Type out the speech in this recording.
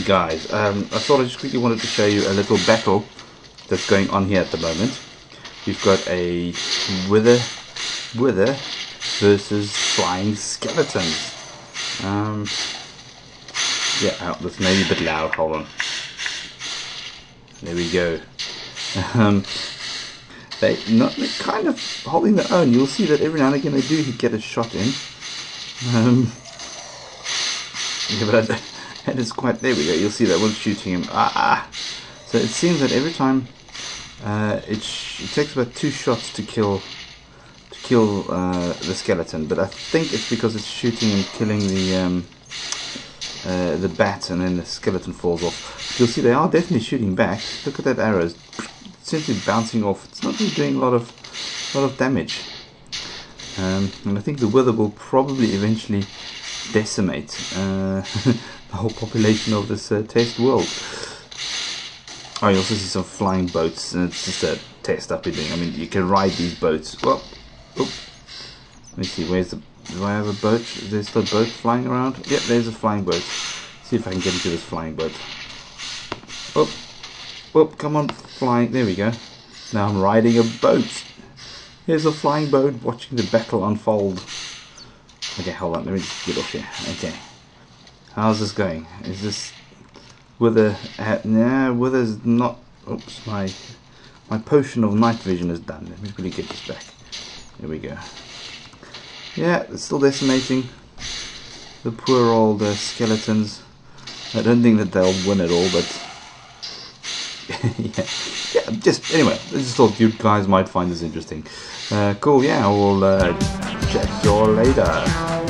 Guys, um, I thought I just quickly wanted to show you a little battle that's going on here at the moment. We've got a wither, wither versus flying skeletons. Um, yeah, oh, this may be a bit loud. Hold on. There we go. Um, they not they're kind of holding their own. You'll see that every now and again they do get a shot in. Um, yeah, but I, and it's quite there we go. You'll see that one's shooting him. Ah, ah. So it seems that every time uh, it, it takes about two shots to kill to kill uh, the skeleton, but I think it's because it's shooting and killing the um, uh, the bat, and then the skeleton falls off. You'll see they are definitely shooting back. Look at that arrows, simply bouncing off. It's not really doing a lot of a lot of damage. Um, and I think the wither will probably eventually decimate uh, the whole population of this uh, test world. Oh, you also see some flying boats, and it's just a test up doing. I mean, you can ride these boats. Well, oh, let me see. Where's the? Do I have a boat? Is there still a boat flying around? Yep, there's a flying boat. Let's see if I can get into this flying boat. Oh, oh, come on, flying. There we go. Now I'm riding a boat. Here's a flying boat watching the battle unfold. Okay, hold on. Let me get off here. Okay. How's this going? Is this Wither, uh, nah, Wither's not, oops, my, my potion of night vision is done. Let me really get this back. There we go. Yeah, it's still decimating the poor old uh, skeletons. I don't think that they'll win at all, but yeah, yeah. Just anyway, I just thought you guys might find this interesting. Uh, cool. Yeah, we'll uh, check you later.